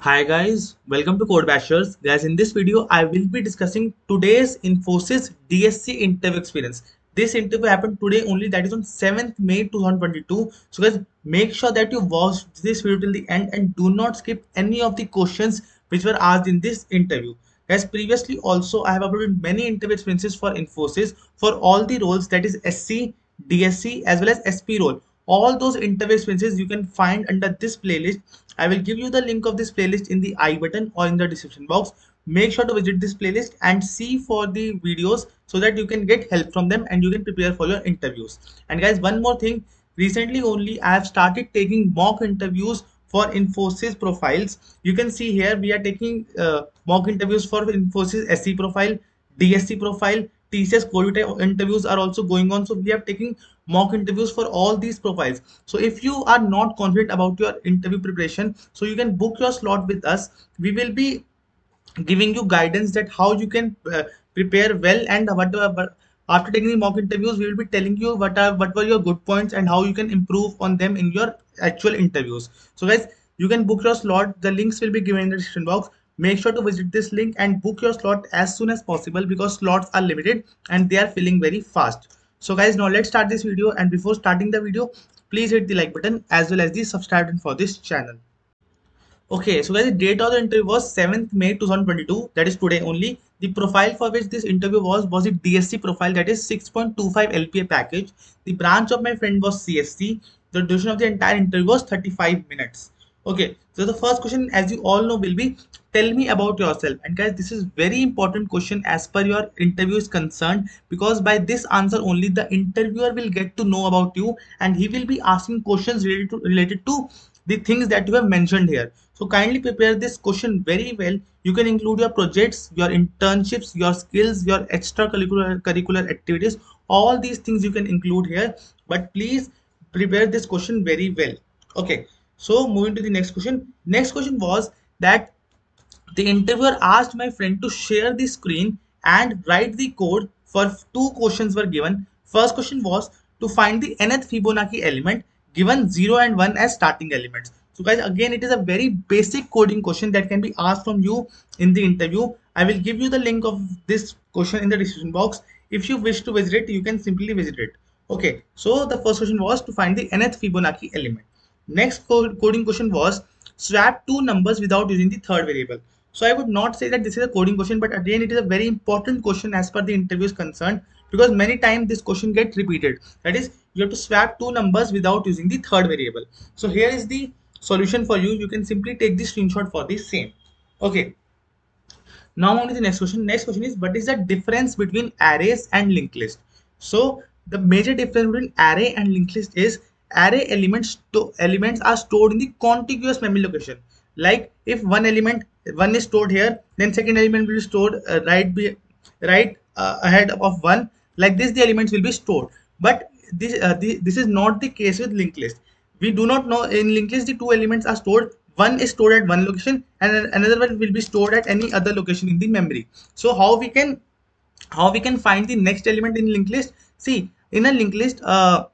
Hi guys, welcome to Code Bashers. Guys, in this video, I will be discussing today's Infosys DSE interview experience. This interview happened today only, that is on 7th May 2022. So guys, make sure that you watch this video till the end and do not skip any of the questions which were asked in this interview. As previously also I have uploaded many interview experiences for Infosys for all the roles that is SE, DSE as well as SP role all those interview experiences you can find under this playlist. I will give you the link of this playlist in the i button or in the description box. Make sure to visit this playlist and see for the videos so that you can get help from them and you can prepare for your interviews. And guys one more thing. Recently only i have started taking mock interviews for infosys profiles. You can see here we are taking uh, mock interviews for infosys se profile dse profile TCS COVID interviews are also going on. So we are taking mock interviews for all these profiles. So if you are not confident about your interview preparation, so you can book your slot with us. We will be giving you guidance that how you can uh, prepare well and what uh, after taking the mock interviews we will be telling you what are what were your good points and how you can improve on them in your actual interviews so guys you can book your slot the links will be given in the description box make sure to visit this link and book your slot as soon as possible because slots are limited and they are filling very fast so guys now let's start this video. And before starting the video please hit the like button as well as the subscribe button for this channel. Okay so guys the date of the interview was 7th may 2022 that is today only. The profile for which this interview was was the dse profile. That is 6.25 lpa package. The branch of my friend was cse the duration of the entire interview was 35 minutes okay so the first question as you all know will be tell me about yourself. And guys this is very important question as per your interview is concerned because by this answer only the interviewer will get to know about you and he will be asking questions related to related to the things that you have mentioned here. So kindly prepare this question very well. You can include your projects your internships your skills your extracurricular curricular activities. All these things you can include here. But please prepare this question very well. Okay so moving to the next question. Next question was that the interviewer asked my friend to share the screen and write the code for two questions were given. First question was to find the nth Fibonacci element given 0 and 1 as starting elements. So guys again it is a very basic coding question that can be asked from you in the interview. I will give you the link of this question in the description box. If you wish to visit it you can simply visit it. Okay so the first question was to find the nth Fibonacci element. Next coding question was swap two numbers without using the third variable. So I would not say that this is a coding question, but again, it is a very important question as per the interview is concerned because many times this question gets repeated. That is, you have to swap two numbers without using the third variable. So here is the solution for you. You can simply take the screenshot for the same. Okay. Now on to the next question. Next question is what is the difference between arrays and linked list? So the major difference between array and linked list is array elements to elements are stored in the contiguous memory location. Like if one element one is stored here then second element will be stored uh, right be right uh, ahead of one. Like this the elements will be stored. But this uh, the, this is not the case with linked list. We do not know in linked list the two elements are stored. One is stored at one location and another one will be stored at any other location in the memory. So how we can how we can find the next element in linked list? See in a linked list uh,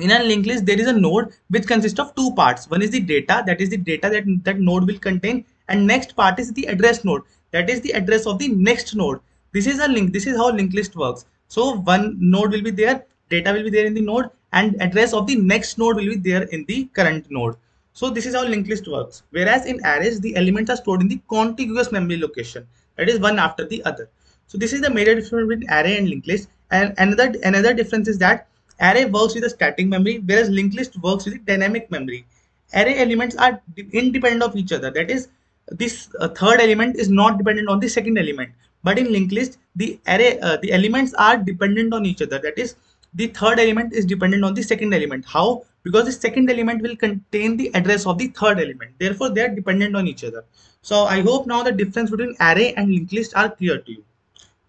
in a linked list there is a node which consists of two parts. One is the data that is the data that that node will contain and next part is the address node that is the address of the next node. This is a link this is how linked list works. So one node will be there data will be there in the node and address of the next node will be there in the current node. So this is how linked list works. Whereas in arrays the elements are stored in the contiguous memory location that is one after the other. So this is the major difference between array and linked list. And another another difference is that Array works with a static memory, whereas linked list works with the dynamic memory. Array elements are independent of each other. That is, this uh, third element is not dependent on the second element. But in linked list, the array, uh, the elements are dependent on each other. That is, the third element is dependent on the second element. How? Because the second element will contain the address of the third element. Therefore, they are dependent on each other. So I hope now the difference between array and linked list are clear to you.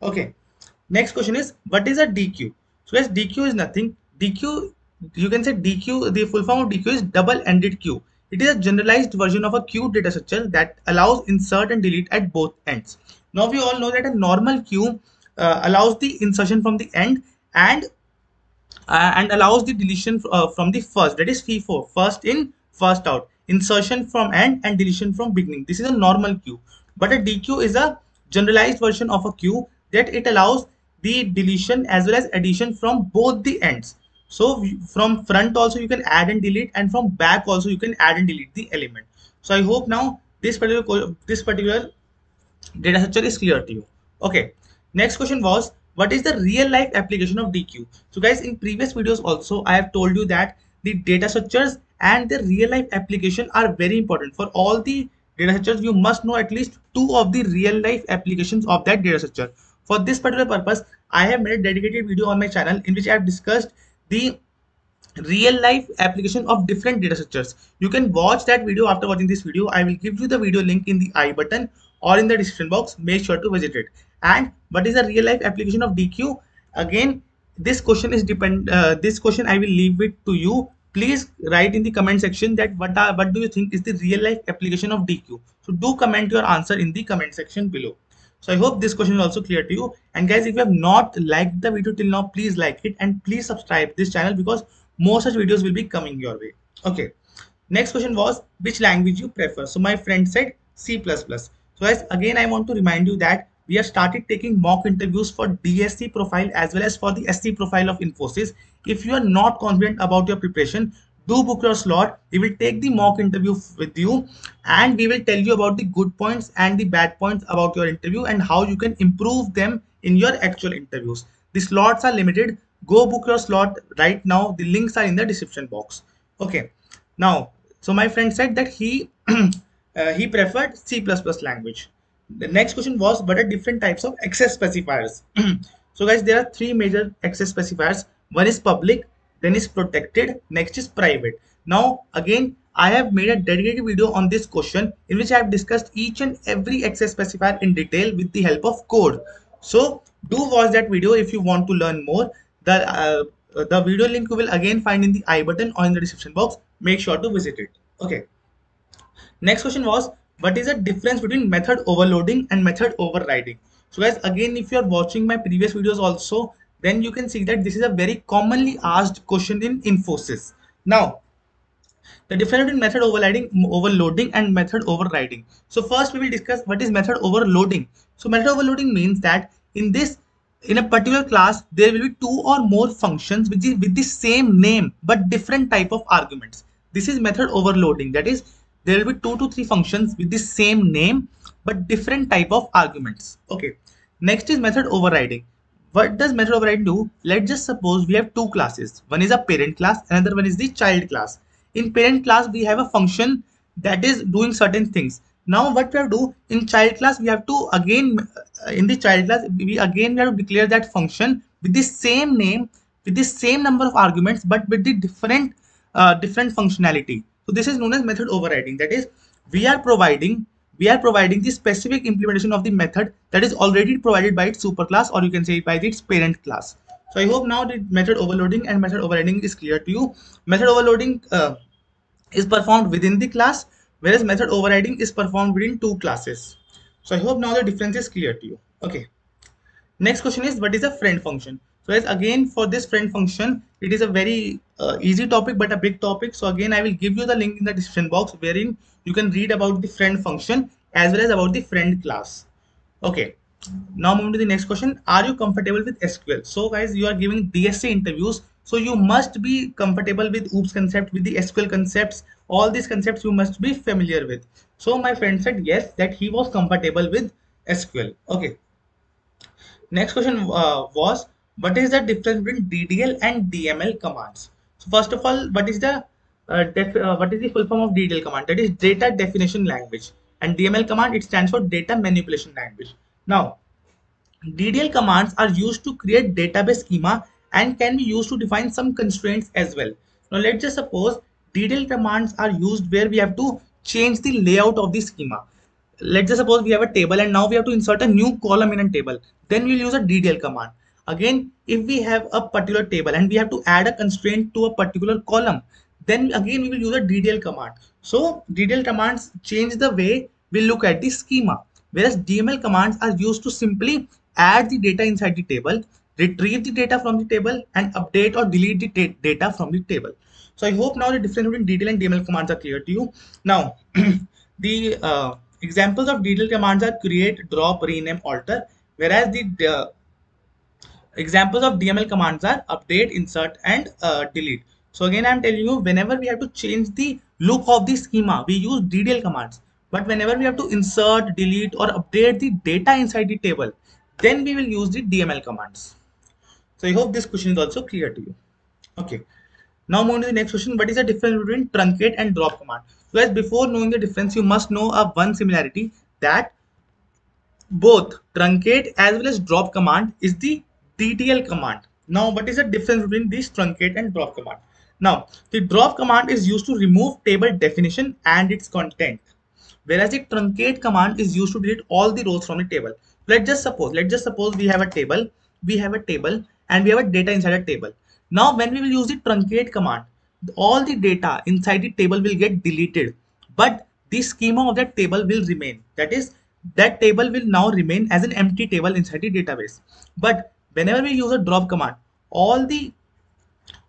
Okay. Next question is, what is a deque? So as deque is nothing. Deque, you can say deque, the full form of deque is double-ended queue. It is a generalized version of a queue data structure that allows insert and delete at both ends. Now we all know that a normal queue uh, allows the insertion from the end and uh, and allows the deletion uh, from the first that is FIFO first in first out insertion from end and deletion from beginning. This is a normal queue. But a dequeue is a generalized version of a queue that it allows the deletion as well as addition from both the ends. So from front also you can add and delete and from back also you can add and delete the element. So I hope now this particular this particular data structure is clear to you. Okay. Next question was what is the real life application of dq So guys in previous videos also I have told you that the data structures and the real life application are very important for all the data structures you must know at least two of the real life applications of that data structure for this particular purpose i have made a dedicated video on my channel in which i have discussed the real life application of different data structures. You can watch that video after watching this video. I will give you the video link in the i button or in the description box. Make sure to visit it. And what is the real life application of DQ? again this question is depend uh, this question i will leave it to you. Please write in the comment section that what are what do you think is the real life application of DQ. so do comment your answer in the comment section below so i hope this question is also clear to you. And guys if you have not liked the video till now please like it and please subscribe this channel because more such videos will be coming your way. Okay. Next question was which language you prefer? So my friend said c++ so guys again i want to remind you that we have started taking mock interviews for DSE profile as well as for the SE profile of Infosys. If you are not confident about your preparation, do book your slot. We will take the mock interview with you and we will tell you about the good points and the bad points about your interview and how you can improve them in your actual interviews. The slots are limited. Go book your slot right now. The links are in the description box. Okay. Now, so my friend said that he uh, he preferred C++ language the next question was what are different types of access specifiers so guys there are three major access specifiers one is public then is protected next is private. Now again i have made a dedicated video on this question in which i have discussed each and every access specifier in detail with the help of code. So do watch that video if you want to learn more. The uh, the video link you will again find in the i button or in the description box. Make sure to visit it. Okay. Next question was what is the difference between method overloading and method overriding? So guys again if you are watching my previous videos also then you can see that this is a very commonly asked question in infosys. Now the difference between method overriding overloading and method overriding. So first we will discuss what is method overloading. So method overloading means that in this in a particular class there will be two or more functions which is with the same name but different type of arguments. This is method overloading. That is there will be two to three functions with the same name but different type of arguments. Okay. Next is method overriding what does method overriding do? Let's just suppose we have two classes. One is a parent class another one is the child class. In parent class we have a function that is doing certain things. Now what we have to do? In child class we have to again uh, in the child class we again we have to declare that function with the same name with the same number of arguments but with the different uh, different functionality. So this is known as method overriding. That is, we are providing we are providing the specific implementation of the method that is already provided by its superclass or you can say by its parent class. So I hope now the method overloading and method overriding is clear to you. Method overloading uh, is performed within the class whereas method overriding is performed within two classes. So I hope now the difference is clear to you. Okay. Next question is what is a friend function? So as again for this friend function, it is a very uh, easy topic but a big topic. So again, I will give you the link in the description box wherein you can read about the friend function as well as about the friend class. Okay. Now moving to the next question. Are you comfortable with SQL? So guys, you are giving DSE interviews. So you must be comfortable with OOPS concept, with the SQL concepts. All these concepts you must be familiar with. So my friend said yes, that he was comfortable with SQL. Okay. Next question uh, was what is the difference between DDL and DML commands? So first of all, what is the uh, uh, what is the full form of DDL command? That is data definition language. And DML command it stands for data manipulation language. Now, DDL commands are used to create database schema and can be used to define some constraints as well. Now let's just suppose DDL commands are used where we have to change the layout of the schema. Let's just suppose we have a table and now we have to insert a new column in a table. Then we'll use a DDL command again if we have a particular table and we have to add a constraint to a particular column then again we will use a ddl command. So ddl commands change the way we look at the schema. Whereas dml commands are used to simply add the data inside the table retrieve the data from the table and update or delete the data from the table. So I hope now the difference between DDL and DML commands are clear to you. Now, the uh, examples of DDL commands are create, drop, rename, alter, whereas the uh, examples of DML commands are update, insert, and uh, delete. So again, I'm telling you, whenever we have to change the look of the schema, we use DDL commands. But whenever we have to insert, delete, or update the data inside the table, then we will use the DML commands. So I hope this question is also clear to you. Okay. Now moving to the next question. What is the difference between truncate and drop command? So as before knowing the difference, you must know a one similarity that both truncate as well as drop command is the DDL command. Now, what is the difference between this truncate and drop command? Now, the drop command is used to remove table definition and its content, whereas the truncate command is used to delete all the rows from the table. Let's just suppose, let's just suppose we have a table, we have a table, and we have a data inside a table. Now, when we will use the truncate command, all the data inside the table will get deleted, but the schema of that table will remain. That is, that table will now remain as an empty table inside the database. But whenever we use a drop command, all the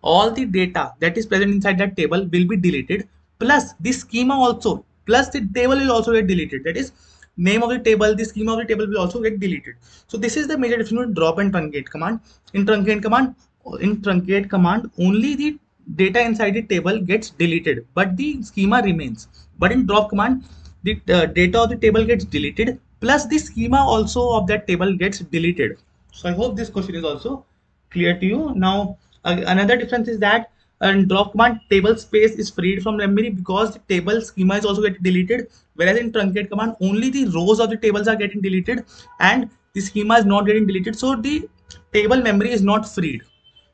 all the data that is present inside that table will be deleted. Plus the schema also plus the table will also get deleted. That is name of the table the schema of the table will also get deleted. So this is the major difference between drop and truncate command. In truncate command in truncate command only the data inside the table gets deleted but the schema remains. But in drop command the uh, data of the table gets deleted plus the schema also of that table gets deleted so i hope this question is also clear to you. Now uh, another difference is that in drop command table space is freed from memory because the table schema is also getting deleted whereas in truncate command only the rows of the tables are getting deleted and the schema is not getting deleted. So the table memory is not freed.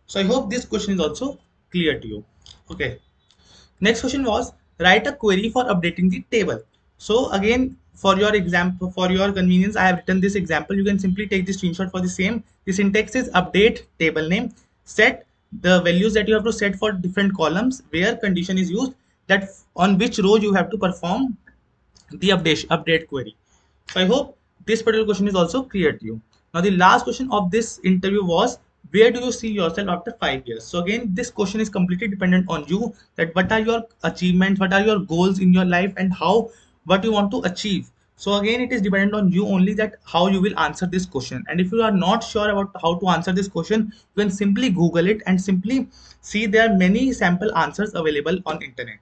So i hope this question is also clear to you. Okay. Next question was write a query for updating the table. So again for your example for your convenience i have written this example. You can simply take the screenshot for the same. The syntax is update table name set. The values that you have to set for different columns where condition is used that on which row you have to perform the update update query. So i hope this particular question is also clear to you. Now the last question of this interview was where do you see yourself after five years? So again this question is completely dependent on you that what are your achievements what are your goals in your life and how what you want to achieve. So again it is dependent on you only that how you will answer this question. And if you are not sure about how to answer this question you can simply google it and simply see there are many sample answers available on internet.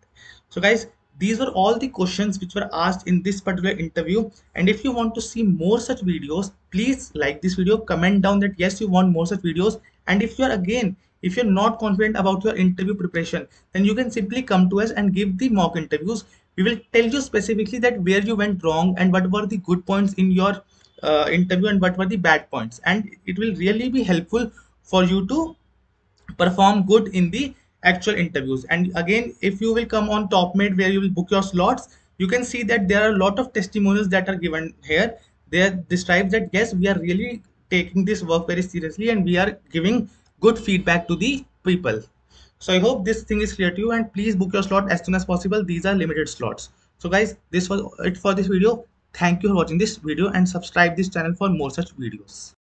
So guys these were all the questions which were asked in this particular interview. And if you want to see more such videos please like this video comment down that yes you want more such videos. And if you are again if you're not confident about your interview preparation then you can simply come to us and give the mock interviews we will tell you specifically that where you went wrong and what were the good points in your uh, interview and what were the bad points. And it will really be helpful for you to perform good in the actual interviews. And again if you will come on topmate where you will book your slots you can see that there are a lot of testimonials that are given here. They describe that yes we are really taking this work very seriously and we are giving good feedback to the people so i hope this thing is clear to you and please book your slot as soon as possible. These are limited slots. So guys this was it for this video. Thank you for watching this video and subscribe this channel for more such videos